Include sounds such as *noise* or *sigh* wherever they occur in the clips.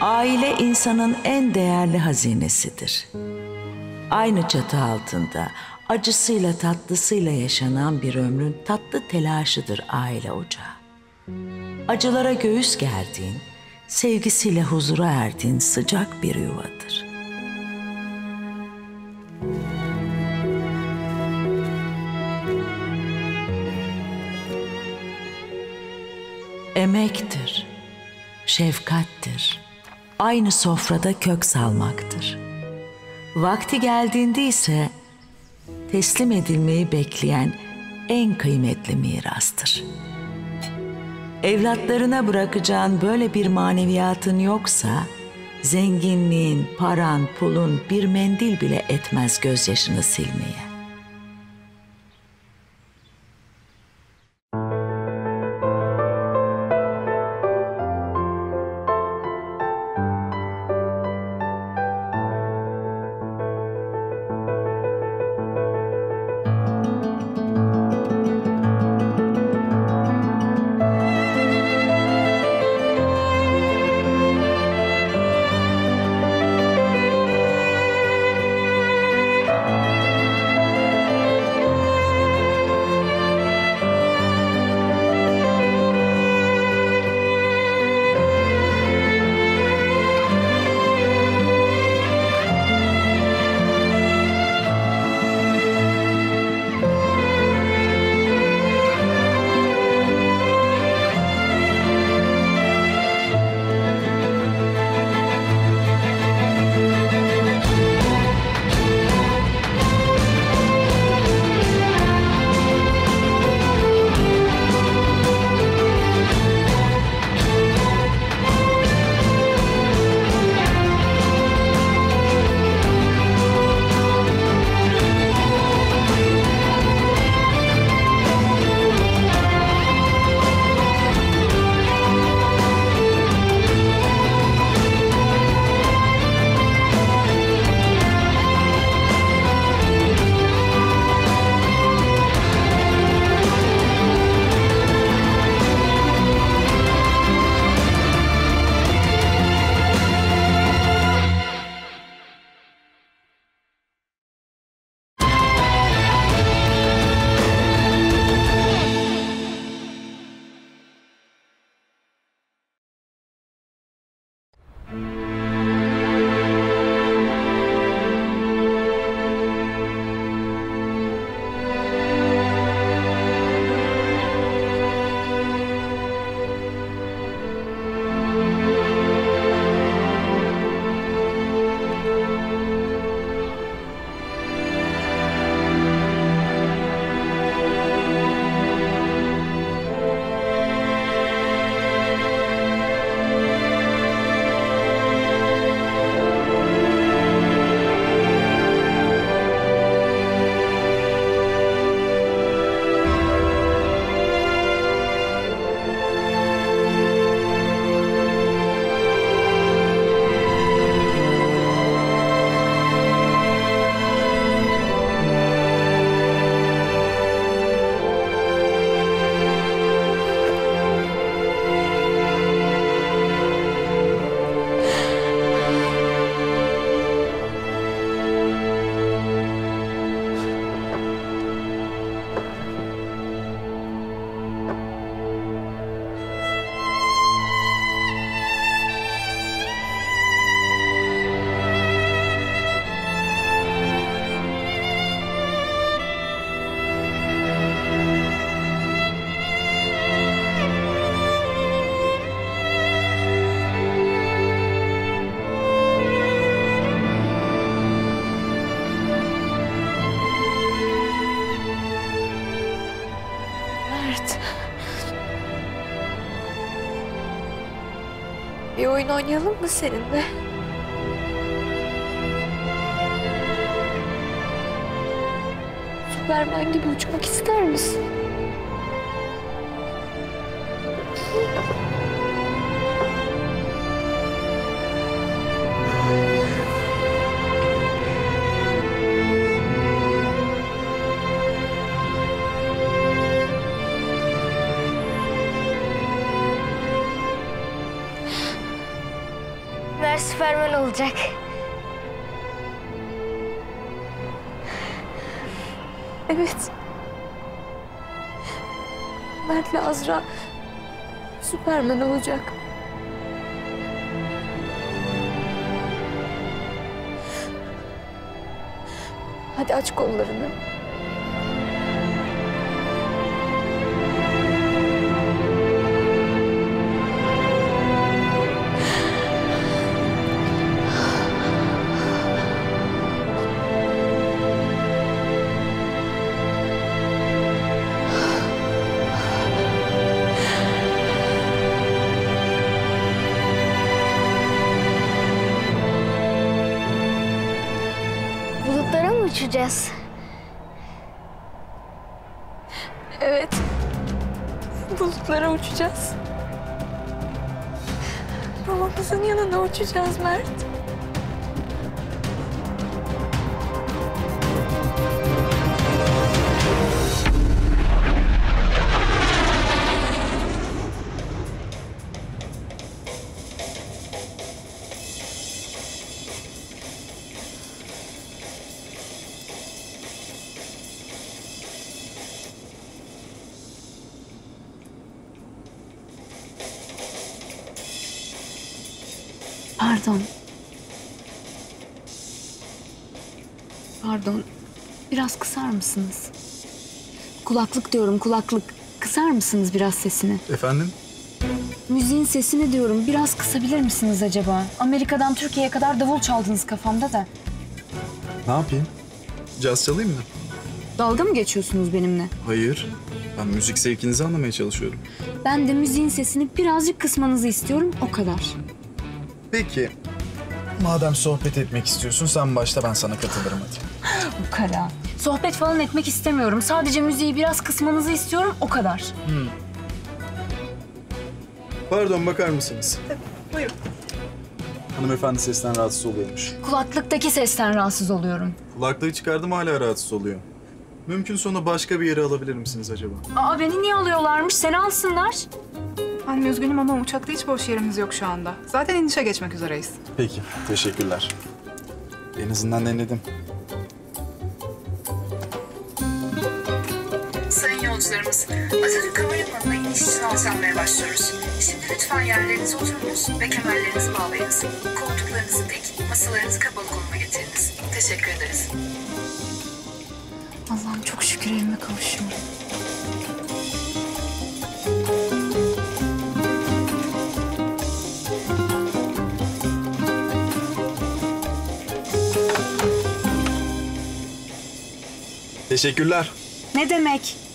Aile insanın en değerli hazinesidir. Aynı çatı altında acısıyla tatlısıyla yaşanan bir ömrün tatlı telaşıdır aile ocağı. Acılara göğüs gerdiğin, sevgisiyle huzura erdiğin sıcak bir yuvadır. Emektir, şefkattir, aynı sofrada kök salmaktır. Vakti geldiğinde ise teslim edilmeyi bekleyen en kıymetli mirastır. Evlatlarına bırakacağın böyle bir maneviyatın yoksa, zenginliğin, paran, pulun bir mendil bile etmez gözyaşını silmeye. oyun oynayalım mı seninle? Süpermen gibi uçmak ister misin? Mer Süpermen olacak. Evet. Mert'le Azra Süpermen olacak. Hadi aç kollarını. Bulutlara uçacağız. Babamızın yanına uçacağız Mert. Biraz kısar mısınız? Kulaklık diyorum kulaklık. Kısar mısınız biraz sesini? Efendim? Müziğin sesini diyorum. Biraz kısabilir misiniz acaba? Amerika'dan Türkiye'ye kadar davul çaldınız kafamda da. Ne yapayım? Caz çalayım mı? Dalga mı geçiyorsunuz benimle? Hayır. Ben müzik zevkinizi anlamaya çalışıyorum. Ben de müziğin sesini birazcık kısmanızı istiyorum. O kadar. Peki. Madem sohbet etmek istiyorsun sen başla ben sana katılırım hadi. *gasps* Bu kadar. Sohbet falan etmek istemiyorum. Sadece müziği biraz kısmanızı istiyorum. O kadar. Pardon bakar mısınız? Buyurun. Hanımefendi sesten rahatsız oluyormuş. Kulaklıktaki sesten rahatsız oluyorum. Kulaklığı çıkardım hala rahatsız oluyor. Mümkün onu başka bir yere alabilir misiniz acaba? Aa beni niye alıyorlarmış? Seni alsınlar. Anne üzgünüm ama uçakta hiç boş yerimiz yok şu anda. Zaten inişe geçmek üzereyiz. Peki, teşekkürler. En azından denedim. Yolcularımız, Atatürk Havalimanı'na iniş için alçalmaya başlıyoruz. Şimdi lütfen yerlerinize oturunuz ve kemerlerinizi bağlayınız. Koltuklarınızı dik, masalarınızı kapalı konuma getiriniz. Teşekkür ederiz. Allah'ım çok şükür evime kavuşuyorum. Teşekkürler. Ne demek?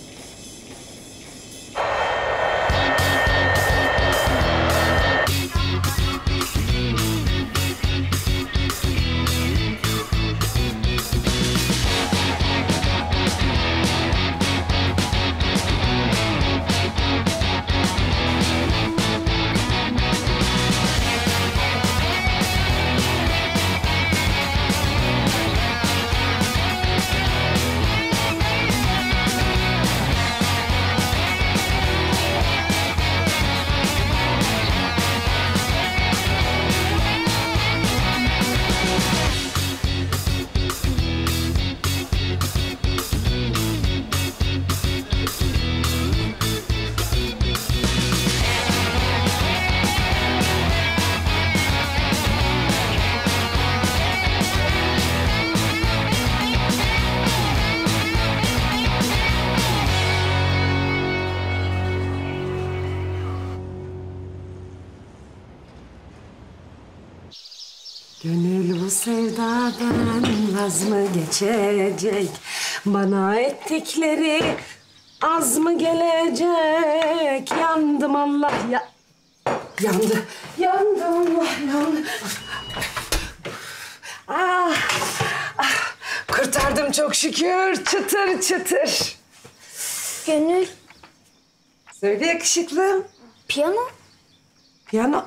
Geçecek? Bana ettikleri az mı gelecek? Yandım Allah ya... Yandı. Yandı Allah yandı. Ah, ah, kurtardı geldim çok şükür. Çıtır çıtır. Gönül, Söyle yakışıklım. piyano. Piyano.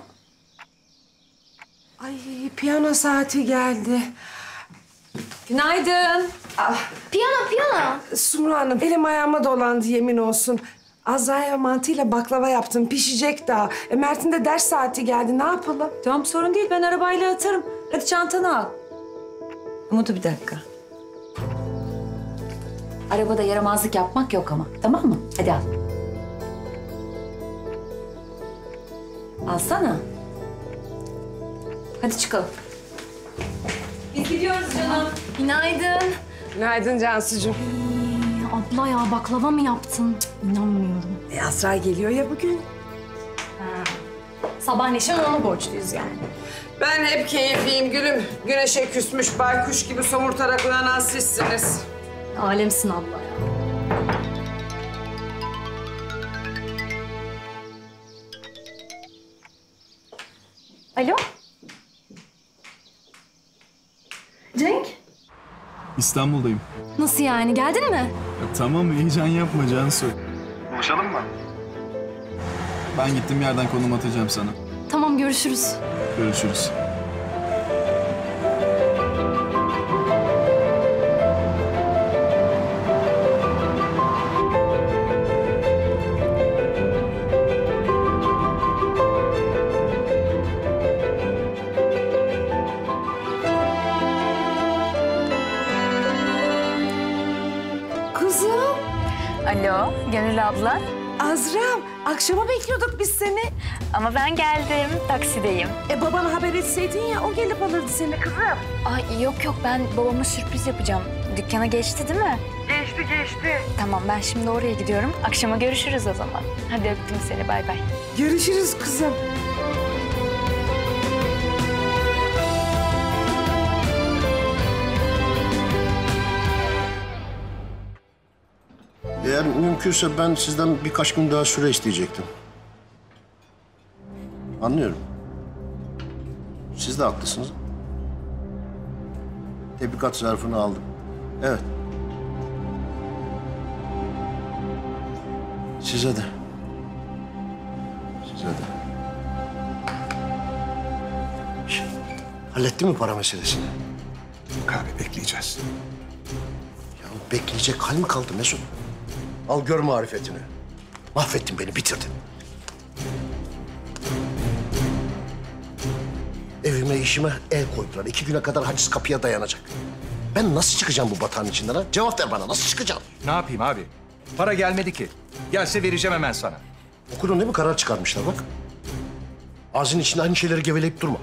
Ay piyano saati geldi. Günaydın. Ah, Piyano, piyano. Sumru Hanım elim ayağıma dolandı yemin olsun. Azra'ya mantıyla baklava yaptım. Pişecek daha. E, Mert'in de ders saati geldi. Ne yapalım? Tamam sorun değil ben arabayla atarım. Hadi çantanı al. Umut'u bir dakika. Arabada yaramazlık yapmak yok ama tamam mı? Hadi al. Alsana. Hadi çıkalım. Gidiyoruz canım. Günaydın. Günaydın Cansucuğum. Abla ya baklava mı yaptın? Cık, İnanmıyorum. E, Azra geliyor ya bugün. Sabah Neşen ona borçluyuz yani. Ben hep keyifliyim gülüm. Güneşe küsmüş baykuş gibi somurtarak uyanan sizsiniz. Alemsin abla ya. Alo? Cenk? İstanbul'dayım. Nasıl yani? Geldin mi? Ya, tamam heyecan yapma Cansu. Buluşalım mı? Ben gittim yerden konum atacağım sana. Tamam görüşürüz. Görüşürüz. Abla. Azra'm akşama bekliyorduk biz seni. Ama ben geldim, taksideyim. E babana haber etseydin ya o gelip alırdı seni kızım. Ay yok yok, ben babama sürpriz yapacağım. Dükkana geçti değil mi? Geçti geçti. Tamam, ben şimdi oraya gidiyorum. Akşama görüşürüz o zaman. Hadi öptüm seni, bay bay. Görüşürüz kızım. Mümkünse ben sizden birkaç gün daha süre isteyecektim. Anlıyorum. Siz de haklısınız. Tebrikat zarfını aldım. Evet. Size de. Size de. Şş, Hallettin mi para meselesini? Abi bekleyeceğiz. Ya bekleyecek hal mi kaldı Mesut? Al gör marifetini. Mahvettin beni, bitirdin. Evime, işime el koydular. İki güne kadar haciz kapıya dayanacak. Ben nasıl çıkacağım bu batağın içinden ha? Cevap ver bana, nasıl çıkacağım? Ne yapayım abi? Para gelmedi ki. Gelse vereceğim hemen sana. Okudun değil mi? Karar çıkarmışlar bak. Ağzın içinde aynı şeyleri geveleyip durma.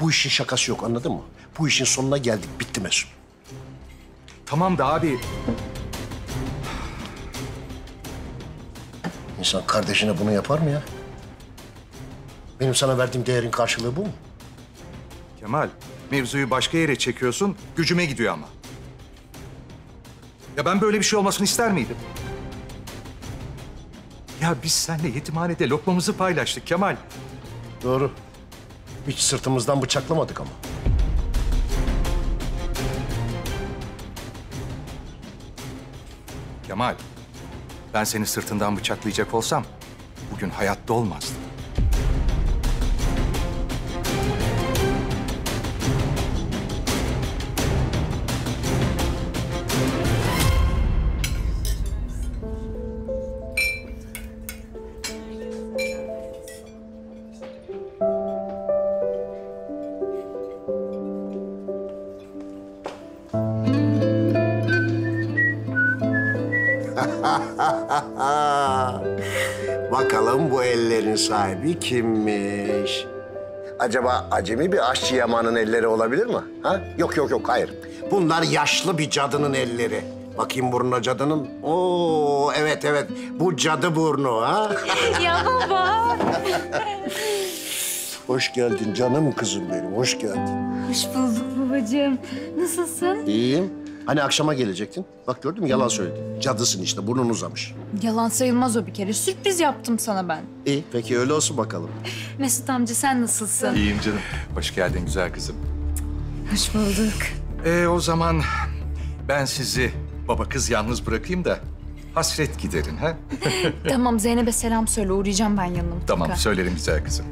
Bu işin şakası yok, anladın mı? Bu işin sonuna geldik, bitti Mesut. Tamam da abi. İnsan kardeşine bunu yapar mı ya? Benim sana verdiğim değerin karşılığı bu mu? Kemal, mevzuyu başka yere çekiyorsun, gücüme gidiyor ama. Ya ben böyle bir şey olmasını ister miydim? Ya biz seninle yetimhanede lokmamızı paylaştık Kemal. Doğru. Hiç sırtımızdan bıçaklamadık ama. Kemal, ben seni sırtından bıçaklayacak olsam bugün hayatta olmazdı. Ellerin sahibi kimmiş? Acaba acemi bir aşçı yamanın elleri olabilir mi? Ha? Yok yok yok hayır. Bunlar yaşlı bir cadının elleri. Bakayım burnuna cadının. Oo evet evet bu cadı burnu ha. *laughs* ya baba. Hoş geldin canım kızım benim hoş geldin. Hoş bulduk babacığım. Nasılsın? İyiyim. Hani akşama gelecektin? Bak gördün mü yalan söyledin. Cadısın işte burnun uzamış. Yalan sayılmaz o bir kere. Sürpriz yaptım sana ben. İyi peki öyle olsun bakalım. Mesut amca sen nasılsın? İyiyim canım. Hoş geldin güzel kızım. Hoş bulduk. Ee, o zaman Ben sizi baba kız yalnız bırakayım da hasret giderin ha? *laughs* tamam Zeynep'e selam söyle. Uğrayacağım ben yanına mutlaka. tamam söylerim güzel kızım.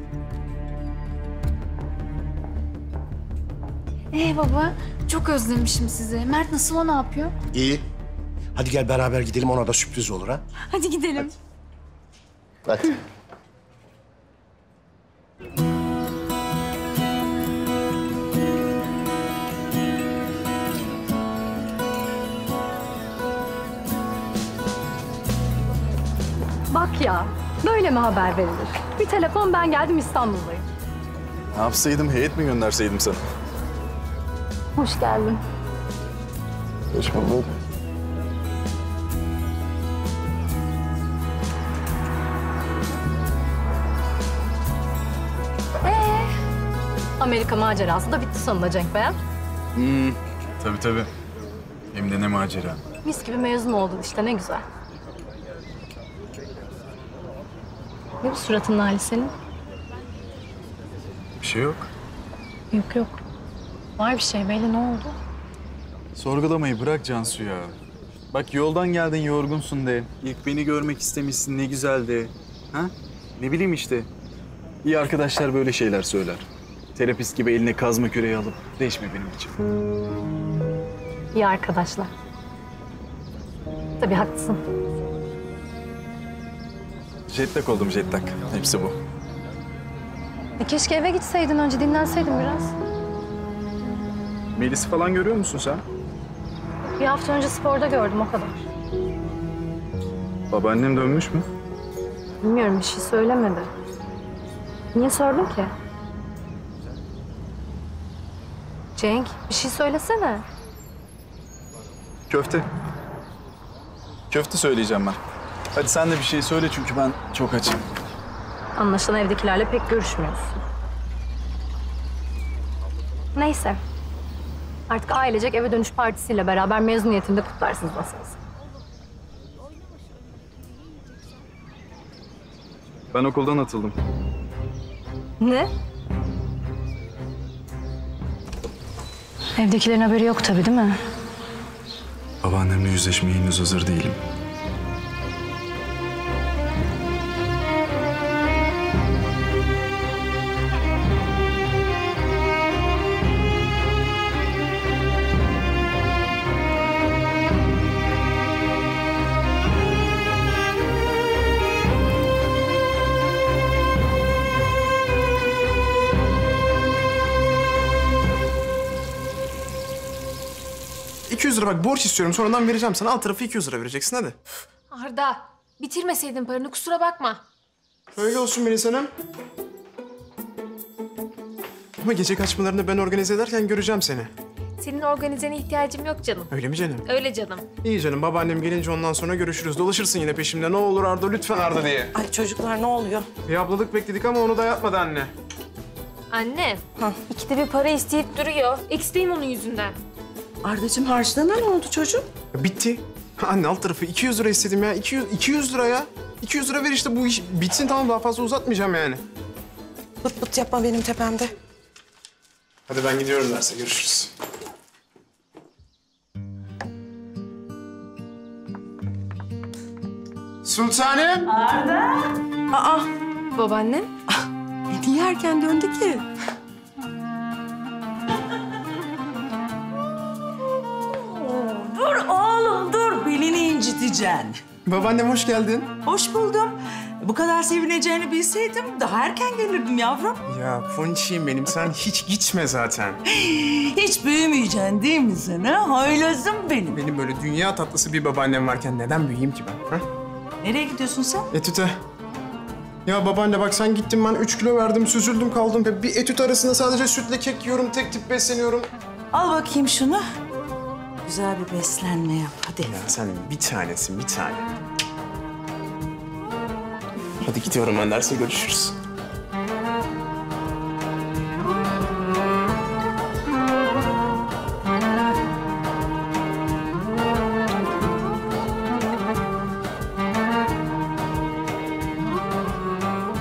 Ee baba çok özlemişim sizi. Mert nasıl o ne yapıyor? İyi. Hadi gel beraber gidelim ona da sürpriz olur ha. Hadi gidelim. Hadi. Bak ya, böyle mi haber verilir? Bir telefon ben geldim İstanbul'dayım. Ne yapsaydım, heyet mi gönderseydim sana? Hoş geldin. Hoş bulduk. Ee, Amerika macerası da bitti sonunda Cenk Bey'e. Hmm, tabii tabii. Hem de ne macera. Mis gibi mezun oldun işte ne güzel. Ne bu suratının hali senin? Bir şey yok. Yok yok. Var bir şey belli ne oldu? Sorgulamayı bırak Cansu ya. Bak yoldan geldin yorgunsun de. İlk beni görmek istemişsin ne güzel de. Ha? Ne bileyim işte. İyi arkadaşlar böyle şeyler söyler. Terapist gibi eline kazma küreği alıp değişme benim için. İyi arkadaşlar. Tabii haklısın. Jetlag oldum jetlag. Hepsi bu. E keşke eve gitseydin önce dinlenseydin biraz. Melis'i falan görüyor musun sen? Bir hafta önce sporda gördüm o kadar. Babaannem dönmüş mü? Bilmiyorum bir şey söylemedi. Niye sordun ki? Cenk bir şey söylesene. Köfte. Köfte söyleyeceğim ben. Hadi sen de bir şey söyle çünkü ben çok açım. Anlaşılan evdekilerle pek görüşmüyorsun. Neyse. Artık ailecek eve dönüş partisiyle beraber mezuniyetinde kutlarsınız nasılsa. Ben okuldan atıldım. Ne? Evdekilerin haberi yok tabii değil mi? Babaannemle yüzleşmeye henüz hazır değilim. Lira bak borç istiyorum. Sonradan vereceğim sana. Alt tarafı 200 lira vereceksin hadi. Arda, bitirmeseydin paranı kusura bakma. Öyle olsun Melis Hanım. Ama gece kaçmalarını ben organize ederken göreceğim seni. Senin organizene ihtiyacım yok canım. Öyle mi canım? Öyle canım. İyi canım. Babaannem gelince ondan sonra görüşürüz. Dolaşırsın yine peşimde. Ne olur Arda lütfen Arda diye. Ay çocuklar ne oluyor? Bir ablalık bekledik ama onu da yapmadı anne. Anne, ikide bir para isteyip duruyor. Eksteyim onun yüzünden. Ardacığım harçlığına ne oldu çocuğum? Bitti. Anne alt tarafı 200 lira istedim ya. 200, 200 lira ya. 200 lira ver işte bu iş bitsin tamam daha fazla uzatmayacağım yani. Pıt pıt yapma benim tepemde. Hadi ben gidiyorum derse görüşürüz. Sultanım. Arda. Aa, Babaanne. e niye erken döndü ki? İnciteceksin. Babaannem hoş geldin. Hoş buldum. Bu kadar sevineceğini bilseydim daha erken gelirdim yavrum. Ya ponçiyim benim sen hiç gitme zaten. *gasps* Hiç büyümeyeceksin değil mi sen ha? Haylazım benim. Benim böyle dünya tatlısı bir babaannem varken neden büyüyeyim ki ben? Ha? Nereye gidiyorsun sen? Etüte. Ya babaanne bak sen gittin ben 3 kilo verdim süzüldüm kaldım. Bir etüt arasında sadece sütle kek yiyorum tek tip besleniyorum. Al bakayım şunu. Güzel bir beslenme yap hadi. Ya sen bir tanesin bir tane. Hadi gidiyorum ben derse görüşürüz.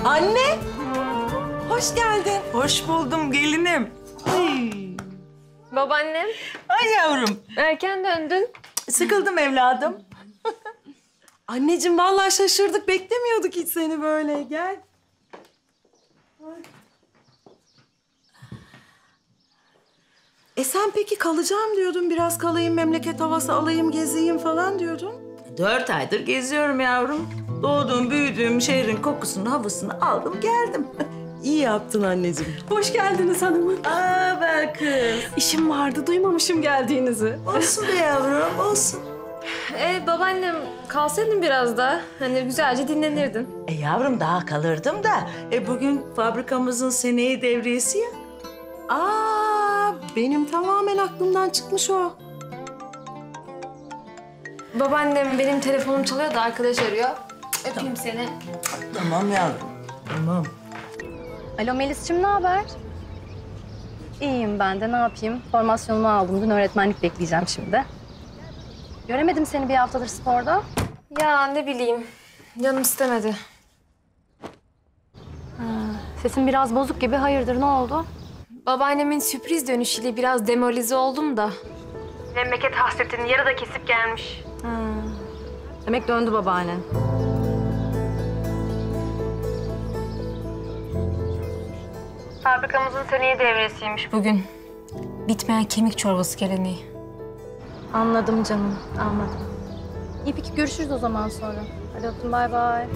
Anne. Hoş geldin. Hoş buldum gelinim. Ay. Babaannem. Ay yavrum. Erken döndün. Sıkıldım evladım. *laughs* Anneciğim vallahi şaşırdık. Beklemiyorduk hiç seni böyle. Gel. E sen peki kalacağım diyordun. Biraz kalayım, memleket havası alayım, gezeyim falan diyordun. Dört aydır geziyorum yavrum. Doğduğum, büyüdüğüm şehrin kokusunu, havasını aldım geldim. *laughs* İyi yaptın anneciğim. Hoş geldiniz hanımım. Aa be kız. İşim vardı, duymamışım geldiğinizi. Olsun be yavrum, olsun. Ee, babaannem kalsaydın biraz da hani güzelce dinlenirdin. E yavrum daha kalırdım da. E bugün fabrikamızın seneyi devriyesi ya. Aa, benim tamamen aklımdan çıkmış o. Babaannem benim telefonum çalıyor da arkadaş arıyor. Öpeyim seni. Tamam yavrum, tamam. Alo Melis'cim ne haber? İyiyim ben de ne yapayım? Formasyonumu aldım. Dün öğretmenlik bekleyeceğim şimdi. Göremedim seni bir haftadır sporda. Ya ne bileyim. Canım istemedi. Sesin biraz bozuk gibi. Hayırdır ne oldu? Babaannemin sürpriz dönüşüyle biraz demoralize oldum da. Memleket hasretini yarıda kesip gelmiş. Demek döndü babaannen. Fabrikamızın seneyi devresiymiş bugün. Bitmeyen kemik çorbası geleneği. Anladım canım, anladım. İyi peki görüşürüz o zaman sonra. Hadi öptüm bay bay.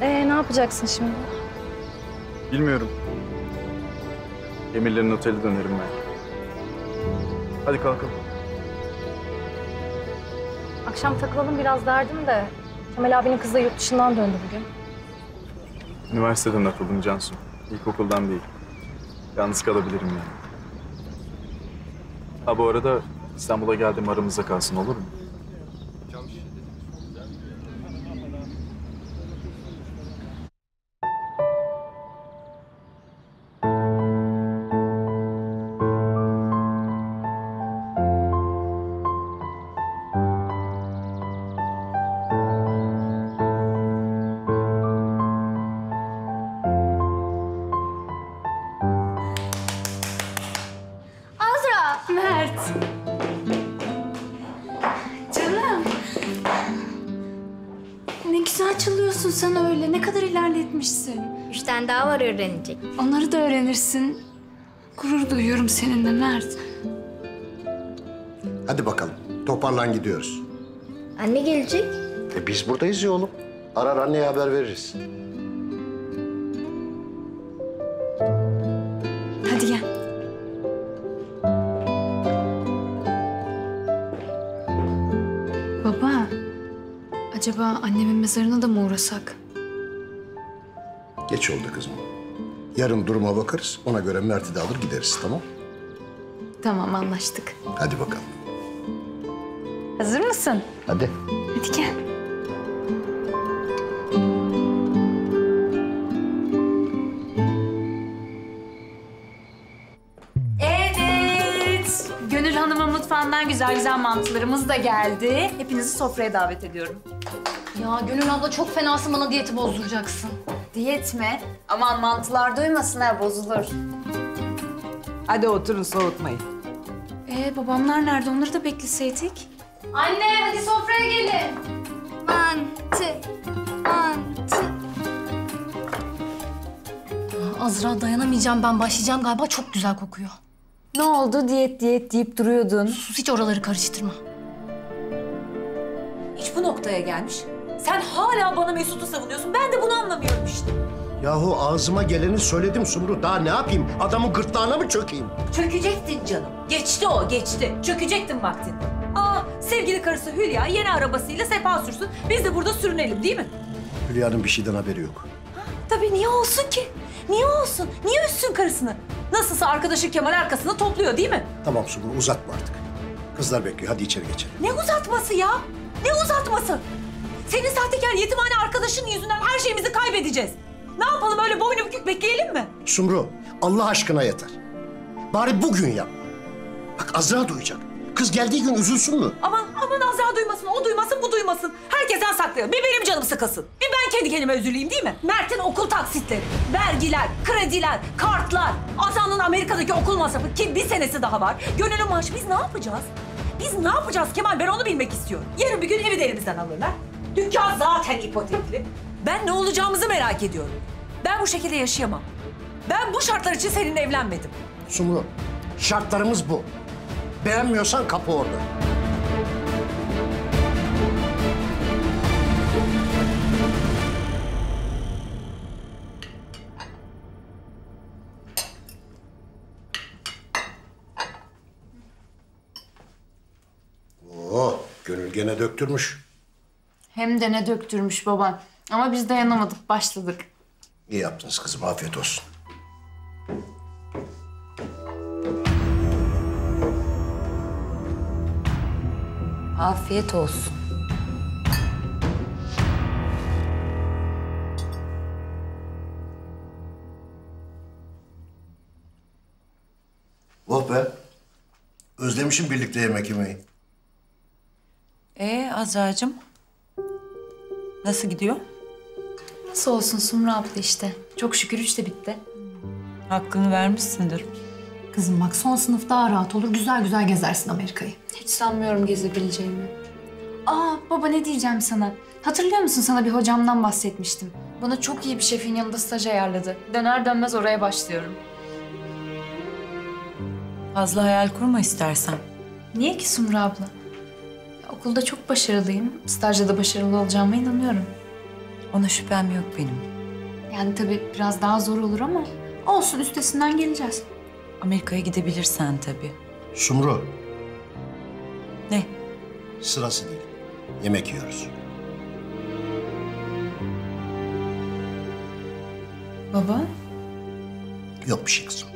Ee ne yapacaksın şimdi? Bilmiyorum. Emirlerin oteli dönerim ben. Hadi kalkalım. Akşam takılalım biraz derdim de. Kemal abinin kızı da yurt dışından döndü bugün. Üniversiteden atıldım Cansu. İlkokuldan değil. Yalnız kalabilirim yani. Ha bu arada İstanbul'a geldim aramızda kalsın olur mu? Öğrenecek. Onları da öğrenirsin. Gurur duyuyorum seninle Mert. Hadi bakalım. Toparlan gidiyoruz. Anne gelecek. E biz buradayız ya oğlum. Arar anneye haber veririz. Hadi gel. Baba, acaba annemin mezarına da mı uğrasak? Geç oldu kızım. Yarın duruma bakarız. Ona göre Mert'i de alır gideriz tamam? Tamam anlaştık. Hadi bakalım. Hazır mısın? Hadi. Hadi gel. Evet. Gönül Hanım'ın mutfağından güzel güzel mantılarımız da geldi. Hepinizi sofraya davet ediyorum. Ya Gönül abla çok fenasın bana diyeti bozduracaksın. Diyet mi? Aman mantılar duymasın ha bozulur. Hadi oturun soğutmayın. Ee babamlar nerede? Onları da bekleseydik. Anne hadi sofraya gelin. Mantı. Mantı. Azra dayanamayacağım ben başlayacağım galiba çok güzel kokuyor. Ne oldu diyet diyet deyip duruyordun. Sus hiç oraları karıştırma. Hiç bu noktaya gelmiş. Sen hala bana Mesut'u savunuyorsun. Ben de bunu anlamıyorum işte. Yahu ağzıma geleni söyledim Sumru. Daha ne yapayım? Adamın gırtlağına mı çökeyim? Çökecektin canım. Geçti o, geçti. Çökecektin vaktin. Aa, sevgili karısı Hülya yeni arabasıyla sefa sürsün. Biz de burada sürünelim değil mi? Hülya'nın bir şeyden haberi yok. Tabii niye olsun ki? Niye olsun? Niye üssün karısını? Nasılsa arkadaşı Kemal arkasında topluyor değil mi? Tamam Sumru uzatma artık. Kızlar bekliyor. Hadi içeri geçelim. Ne uzatması ya? Ne uzatması? Senin sahtekar yetimhane arkadaşın yüzünden her şeyimizi kaybedeceğiz. Ne yapalım öyle boynu bükük bekleyelim mi? Sumru Allah aşkına yeter. Bari bugün yap. Bak Azra duyacak. Kız geldiği gün üzülsün mü? Aman aman Azra duymasın, o duymasın, bu duymasın. Herkesten saklıyor. Bir benim canım sıkılsın. Bir ben kendi kendime üzüleyim değil mi? Mert'in okul taksitleri, vergiler, krediler, kartlar, Azan'ın Amerika'daki okul masrafı ki bir senesi daha var. Gönül'ün maaşı biz ne yapacağız? Biz ne yapacağız Kemal? Ben onu bilmek istiyorum. Yarın bir gün evi de elimizden alırlar. Dükkan zaten ipotekli. Ben ne olacağımızı merak ediyorum. Ben bu şekilde yaşayamam. Ben bu şartlar için seninle evlenmedim. Sumru, şartlarımız bu. Beğenmiyorsan kapı orada. Oo, gönül gene döktürmüş. Hem de ne döktürmüş baban. Ama biz dayanamadık, başladık. İyi yaptınız kızım, afiyet olsun. Afiyet olsun. Oh be. Özlemişim birlikte yemek yemeyi. Ee Azra'cığım? Nasıl gidiyor? Nasıl olsun Sumru abla işte. Çok şükür üç de bitti. Hakkını vermişsindir. Kızım bak son sınıf daha rahat olur. Güzel güzel gezersin Amerika'yı. Hiç sanmıyorum gezebileceğimi. Aa baba ne diyeceğim sana? Hatırlıyor musun sana bir hocamdan bahsetmiştim. Bana çok iyi bir şefin yanında staj ayarladı. Döner dönmez oraya başlıyorum. Fazla hayal kurma istersen. Niye ki Sumru abla? Ya, okulda çok başarılıyım. Stajda da başarılı olacağıma inanıyorum. Ona şüphem yok benim. Yani tabii biraz daha zor olur ama olsun üstesinden geleceğiz. Amerika'ya gidebilirsen tabii. Sumru. Ne? Sırası değil. Yemek yiyoruz. Baba? Yok bir şey kızım.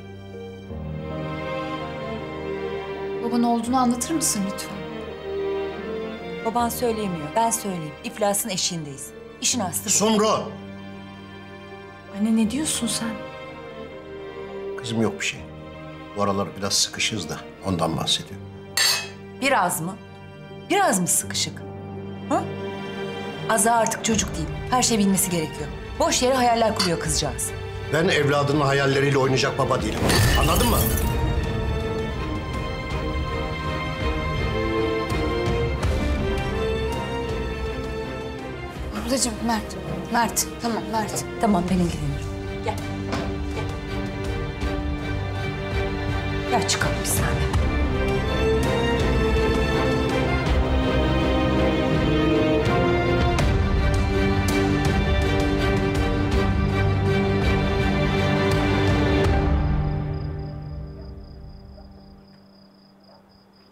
Baba ne olduğunu anlatır mısın lütfen? Baban söyleyemiyor. Ben söyleyeyim. İflasın eşiğindeyiz. İşin aslı. Sumru. Anne ne diyorsun sen? Kızım yok bir şey. Bu aralar biraz sıkışız da ondan bahsediyorum. Biraz mı? Biraz mı sıkışık? Hı? Azra artık çocuk değil. Her şey bilmesi gerekiyor. Boş yere hayaller kuruyor kızcağız. Ben evladının hayalleriyle oynayacak baba değilim. Anladın mı? Ablacığım Mert. Mert tamam Mert. Tamam ben ilgilenirim. Gel. Gel. Gel çıkalım biz seninle.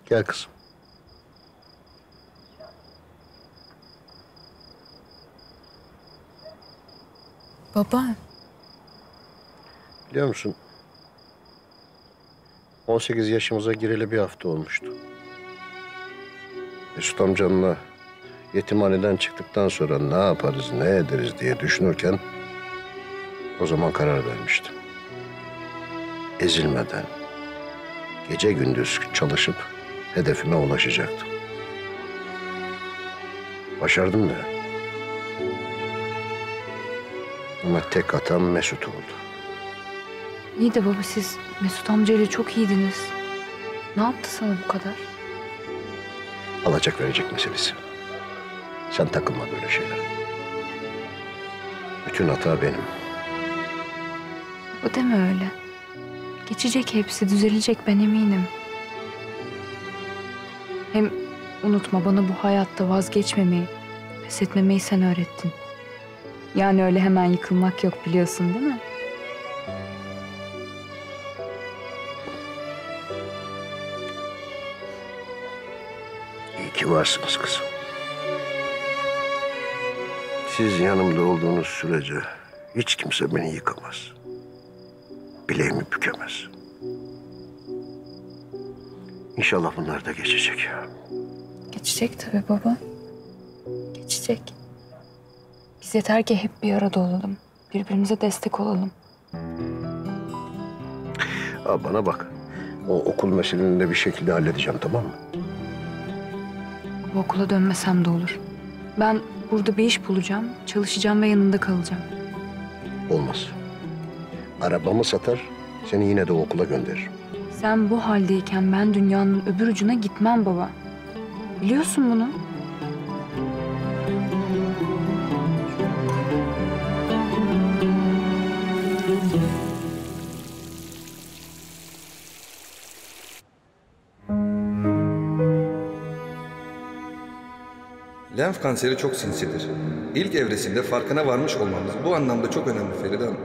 Gel kızım. Baba. Biliyor musun? 18 yaşımıza gireli bir hafta olmuştu. Mesut amcanla yetimhaneden çıktıktan sonra ne yaparız, ne ederiz diye düşünürken o zaman karar vermiştim. Ezilmeden, gece gündüz çalışıp hedefime ulaşacaktım. Başardım da. Ama tek hatam Mesut oldu. İyi de baba siz Mesut amcayla çok iyiydiniz. Ne yaptı sana bu kadar? Alacak verecek meselesi. Sen takılma böyle şeylere. Bütün hata benim. Bu deme öyle. Geçecek hepsi, düzelecek ben eminim. Hem unutma bana bu hayatta vazgeçmemeyi, pes etmemeyi sen öğrettin. Yani öyle hemen yıkılmak yok biliyorsun değil mi? İyi ki varsınız kızım. Siz yanımda olduğunuz sürece hiç kimse beni yıkamaz. Bileğimi bükemez. İnşallah bunlar da geçecek. Geçecek tabii baba. Geçecek. Biz yeter ki hep bir arada olalım. Birbirimize destek olalım. Ha, bana bak. O okul meseleni de bir şekilde halledeceğim tamam mı? Bu okula dönmesem de olur. Ben burada bir iş bulacağım, çalışacağım ve yanında kalacağım. Olmaz. Arabamı satar, seni yine de okula gönderirim. Sen bu haldeyken ben dünyanın öbür ucuna gitmem baba. Biliyorsun bunu. Lenf kanseri çok sinsidir. İlk evresinde farkına varmış olmamız bu anlamda çok önemli Feride Hanım.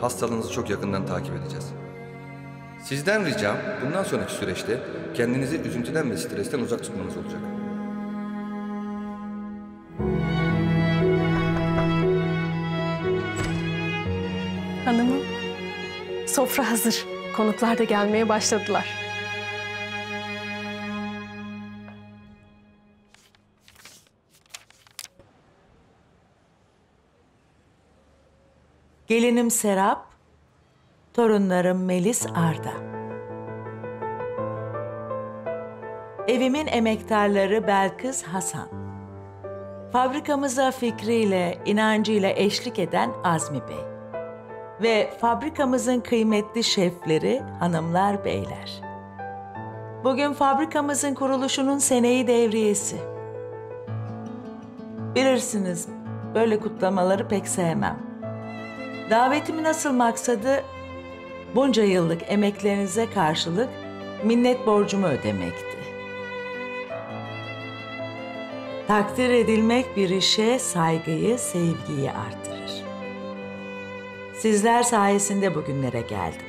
Hastalığınızı çok yakından takip edeceğiz. Sizden ricam bundan sonraki süreçte kendinizi üzüntüden ve stresten uzak tutmanız olacak. Hanımım, sofra hazır. Konuklar da gelmeye başladılar. Gelinim Serap, torunlarım Melis Arda. Evimin emektarları Belkıs Hasan. Fabrikamıza fikriyle, inancıyla eşlik eden Azmi Bey. Ve fabrikamızın kıymetli şefleri hanımlar beyler. Bugün fabrikamızın kuruluşunun seneyi devriyesi. Bilirsiniz, böyle kutlamaları pek sevmem. Davetimin asıl maksadı bunca yıllık emeklerinize karşılık minnet borcumu ödemekti. Takdir edilmek bir işe saygıyı, sevgiyi artırır. Sizler sayesinde bugünlere geldim.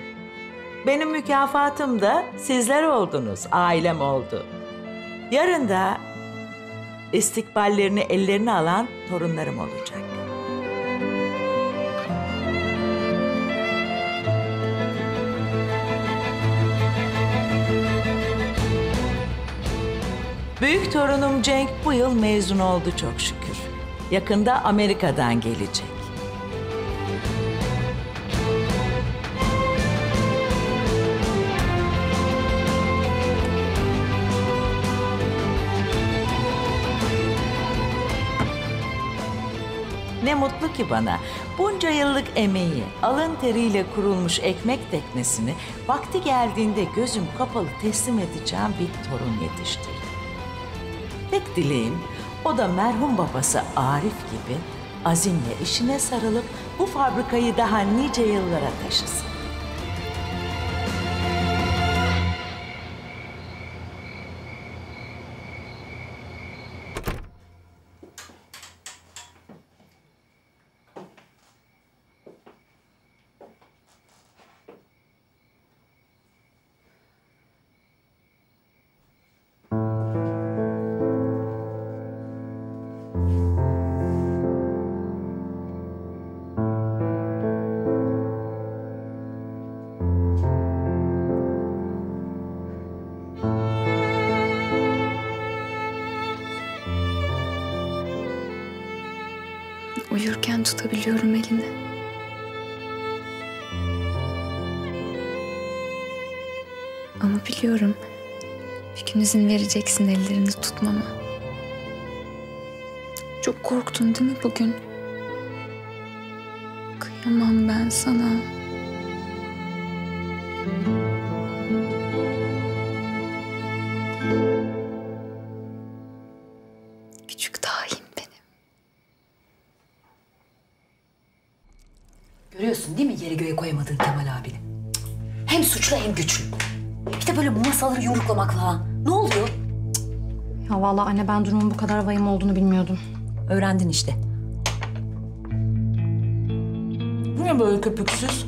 Benim mükafatım da sizler oldunuz, ailem oldu. Yarın da istikballerini ellerine alan torunlarım olacak. Büyük torunum Cenk bu yıl mezun oldu çok şükür. Yakında Amerika'dan gelecek. Ne mutlu ki bana. Bunca yıllık emeği, alın teriyle kurulmuş ekmek teknesini vakti geldiğinde gözüm kapalı teslim edeceğim bir torun yetiştirdim. Tek dileğim o da merhum babası Arif gibi azimle işine sarılıp bu fabrikayı daha nice yıllara taşısın. Tutabiliyorum elini. Ama biliyorum bir gün izin vereceksin ellerini tutmama. Çok korktun değil mi bugün? Kıyamam ben sana. Yoruklamakla ha. Ne oluyor? Ya vallahi anne ben durumun bu kadar vahim olduğunu bilmiyordum. Öğrendin işte. Bu ne böyle köpüksüz?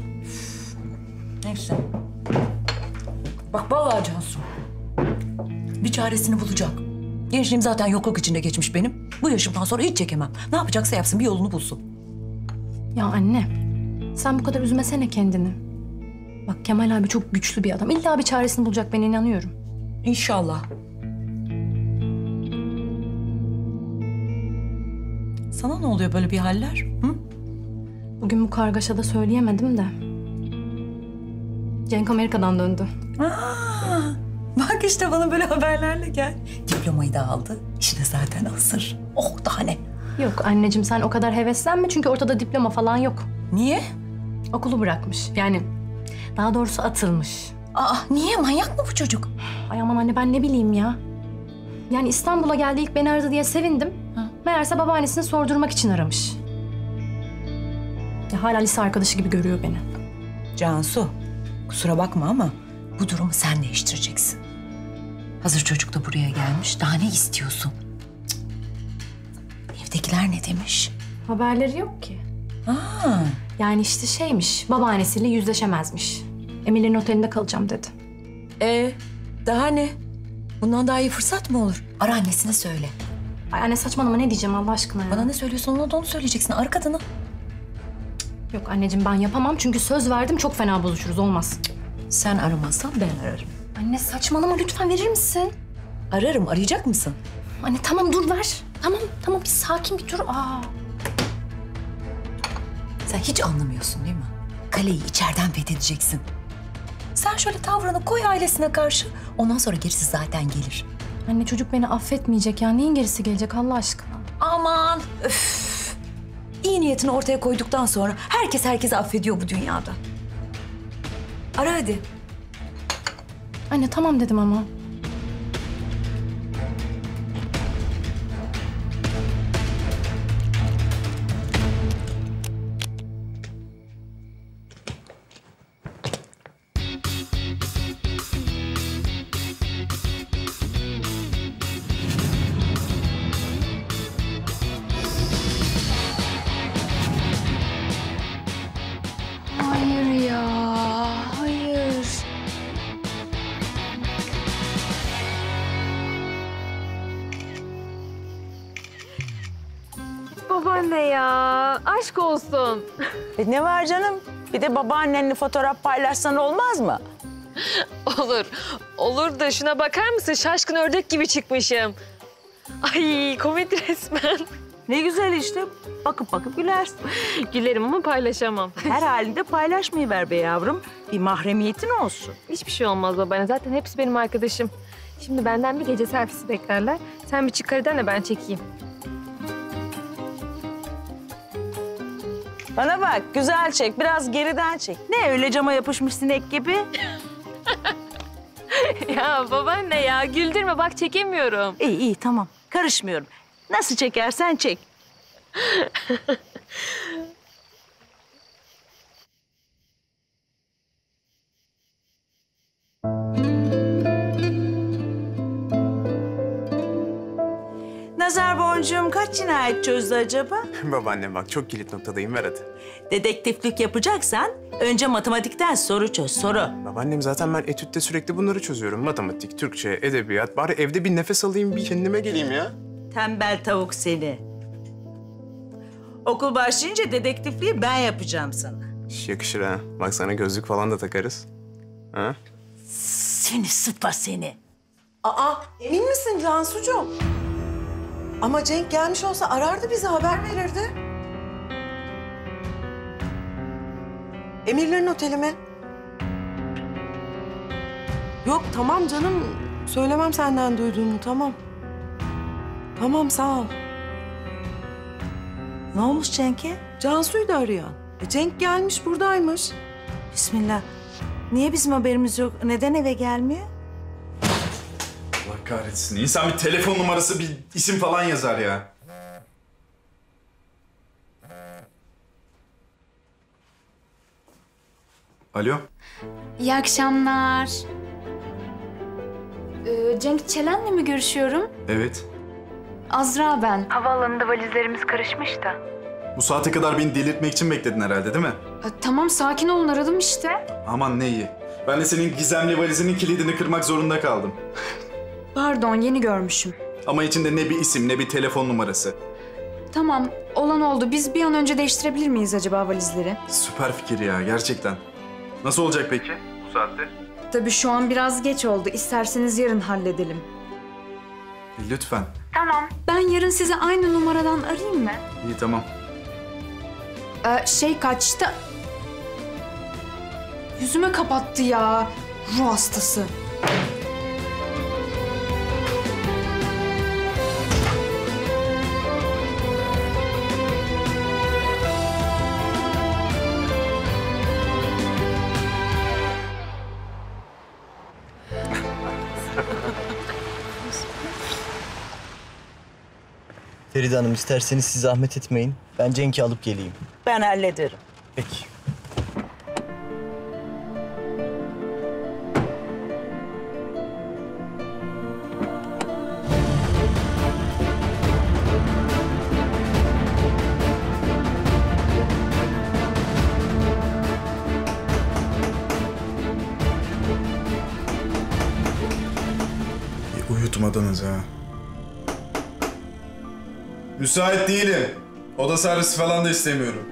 Neyse. Bak vallahi Cansu. Bir çaresini bulacak. Gençliğim zaten yokluk içinde geçmiş benim. Bu yaşımdan sonra hiç çekemem. Ne yapacaksa yapsın bir yolunu bulsun. Ya anne sen bu kadar üzmesene kendini. Bak Kemal abi çok güçlü bir adam. İlla bir çaresini bulacak ben inanıyorum. İnşallah. Sana ne oluyor böyle bir haller? Hı? Bugün bu kargaşada söyleyemedim de. Cenk Amerika'dan döndü. Aa, Bak işte bana böyle haberlerle gel. Diplomayı da aldı. İşte zaten hazır. Oh daha ne? Yok anneciğim sen o kadar heveslenme çünkü ortada diploma falan yok. Niye? Okulu bırakmış. Yani daha doğrusu atılmış. Aa niye? Manyak mı bu çocuk? Ay aman anne ben ne bileyim ya. Yani İstanbul'a geldi ilk beni aradı diye sevindim. Meğerse babaannesini sordurmak için aramış. Ya hala lise arkadaşı gibi görüyor beni. Cansu, kusura bakma ama bu durumu sen değiştireceksin. Hazır çocuk da buraya gelmiş. Daha ne istiyorsun? Cık. Evdekiler ne demiş? Haberleri yok ki. Aa, Yani işte şeymiş, babaannesiyle yüzleşemezmiş. Emirlerin otelinde kalacağım dedi. e daha ne? Bundan daha iyi fırsat mı olur? Ara annesine söyle. Ay anne saçmalama ne diyeceğim Allah aşkına ya. Bana ne söylüyorsun ona da onu söyleyeceksin. Ara kadını. Yok anneciğim ben yapamam çünkü söz verdim çok fena bozuşuruz olmaz. Sen aramazsan ben ararım. Anne saçmalama lütfen verir misin? Ararım. Arayacak mısın? Anne tamam dur ver. Tamam tamam bir sakin bir dur. Aa. Sen hiç anlamıyorsun değil mi? Kaleyi içeriden fethedeceksin. Sen şöyle tavrını koy ailesine karşı. Ondan sonra gerisi zaten gelir. Anne çocuk beni affetmeyecek ya. Neyin gerisi gelecek Allah aşkına? Aman öf. İyi niyetini ortaya koyduktan sonra herkes herkesi affediyor bu dünyada. Ara hadi. Anne tamam dedim ama. E ne var canım? Bir de babaannenle fotoğraf paylaşsan olmaz mı? *laughs* Olur. Olur da şuna bakar mısın? Şaşkın ördek gibi çıkmışım. Ay komedi resmen. Ne güzel işte. Bakıp bakıp gülersin. Gülerim ama paylaşamam. *laughs* Her halinde paylaşmayı ver be yavrum. Bir mahremiyetin olsun. Hiçbir şey olmaz babaanne. Zaten hepsi benim arkadaşım. Şimdi benden bir gece selfiesi beklerler. Sen bir çık kareden de ben çekeyim. Bana bak güzel çek. Biraz geriden çek. Ne öyle cama yapışmış sinek gibi? *laughs* ya babaanne ya güldürme bak çekemiyorum. İyi iyi tamam. Karışmıyorum. Nasıl çekersen çek. *laughs* boncuğum kaç cinayet çözdü acaba? *laughs* Babaannem bak çok kilit noktadayım ver hadi. Dedektiflik yapacaksan önce matematikten soru çöz, soru. Babaannem zaten ben etütte sürekli bunları çözüyorum. Matematik, Türkçe, edebiyat. Bari evde bir nefes alayım, bir kendime geleyim ya. Tembel tavuk seni. Okul başlayınca dedektifliği ben yapacağım sana. Şş, yakışır ha. Bak sana gözlük falan da takarız. Ha? Seni sıpa seni. Aa, emin misin Cansucuğum? Ama Cenk gelmiş olsa arardı bize haber verirdi. Emirlerin oteli mi? Yok tamam canım. Söylemem senden duyduğumu tamam. Tamam sağ ol. Ne olmuş Cenk'e? Cansu'yu da arayan. E, Cenk gelmiş buradaymış. Bismillah. Niye bizim haberimiz yok? Neden eve gelmiyor? Allah kahretsin. İnsan bir telefon numarası, bir isim falan yazar ya. Alo? İyi akşamlar. Ee, Cenk Çelen'le mi görüşüyorum? Evet. Azra ben. Havaalanında valizlerimiz karışmış da. Bu saate kadar beni delirtmek için bekledin herhalde değil mi? Ee, tamam sakin olun aradım işte. Aman ne iyi. Ben de senin gizemli valizinin kilidini kırmak zorunda kaldım. *laughs* Pardon yeni görmüşüm. Ama içinde ne bir isim ne bir telefon numarası. Tamam olan oldu. Biz bir an önce değiştirebilir miyiz acaba valizleri? Süper fikir ya gerçekten. Nasıl olacak peki bu saatte? Tabii şu an biraz geç oldu. İsterseniz yarın halledelim. Lütfen. Tamam. Ben yarın size aynı numaradan arayayım mı? İyi tamam. Ee, şey kaçta? Yüzüme kapattı ya. Ruh hastası. Feride Hanım isterseniz siz zahmet etmeyin. Ben Cenk'i alıp geleyim. Ben hallederim. Peki. Müsait değilim. Oda servisi falan da istemiyorum.